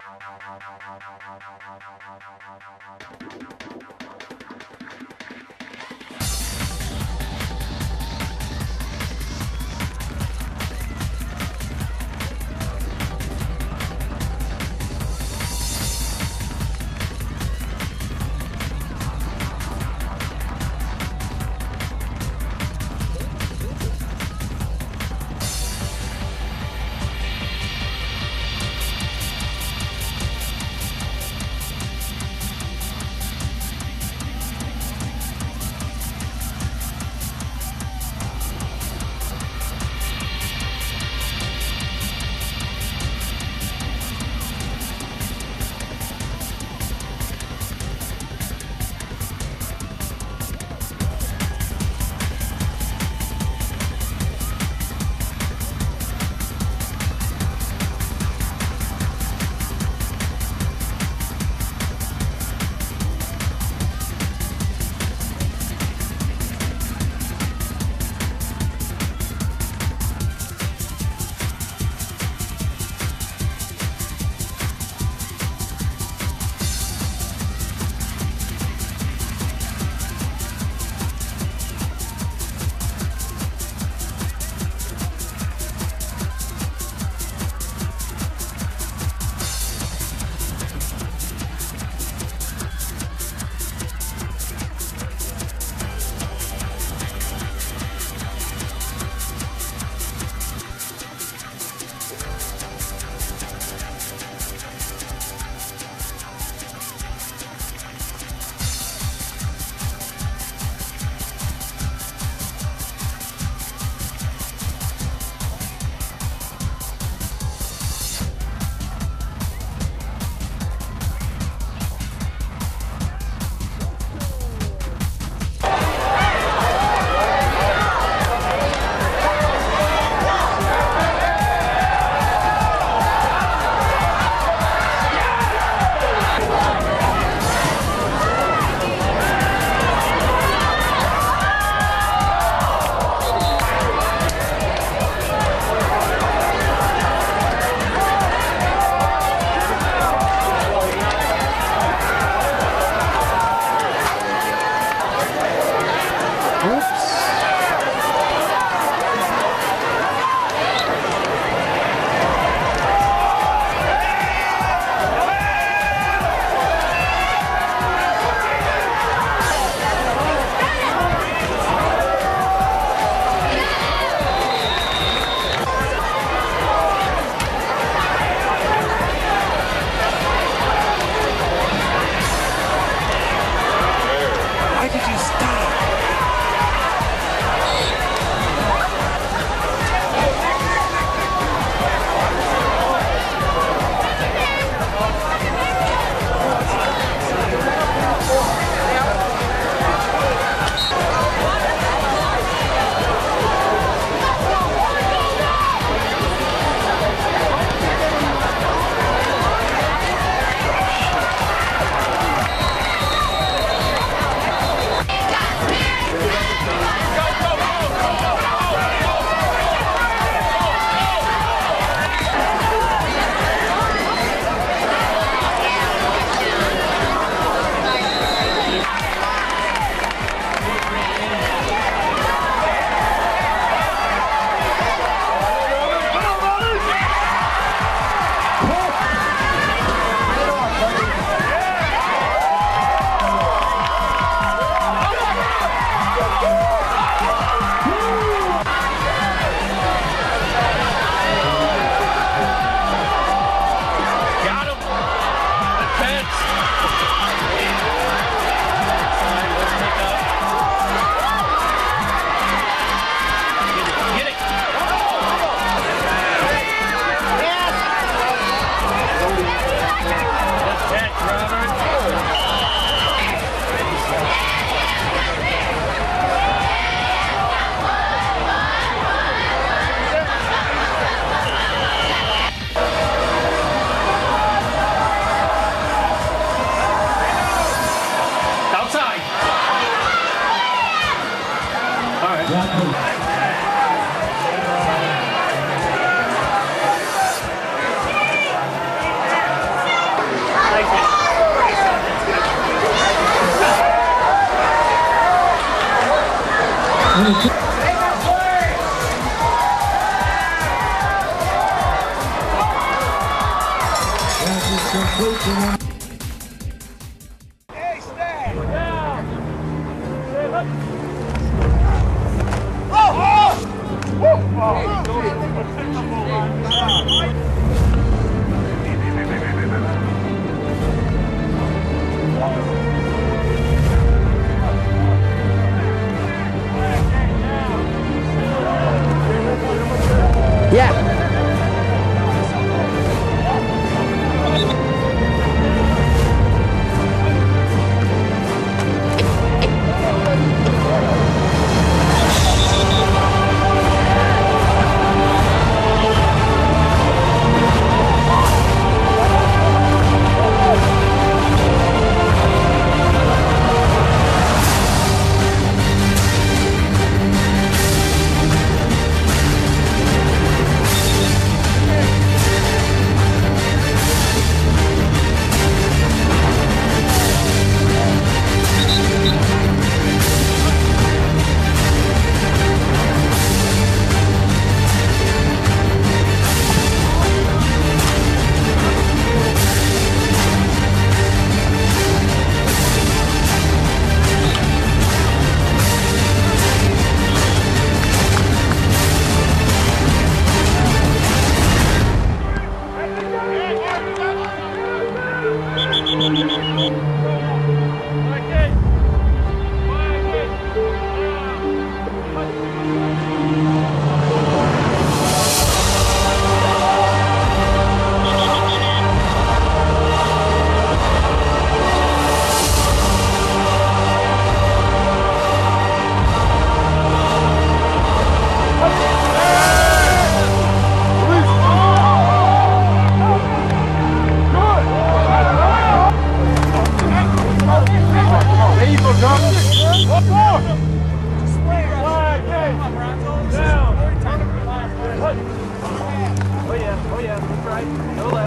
Thank you.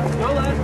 Right.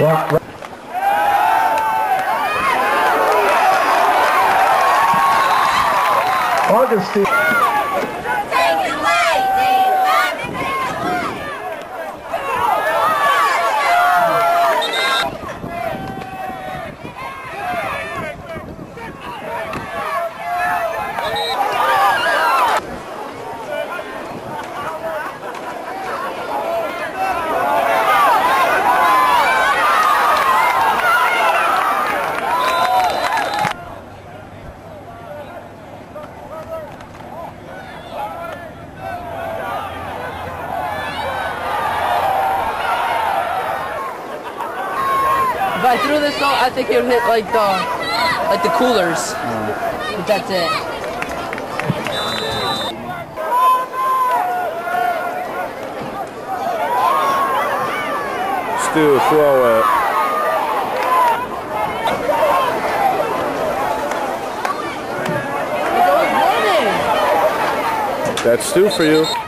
Right, right. Augustine. This though, I think it would hit like the like the coolers. But that's it. Still throw it. It's always running. That's two for you.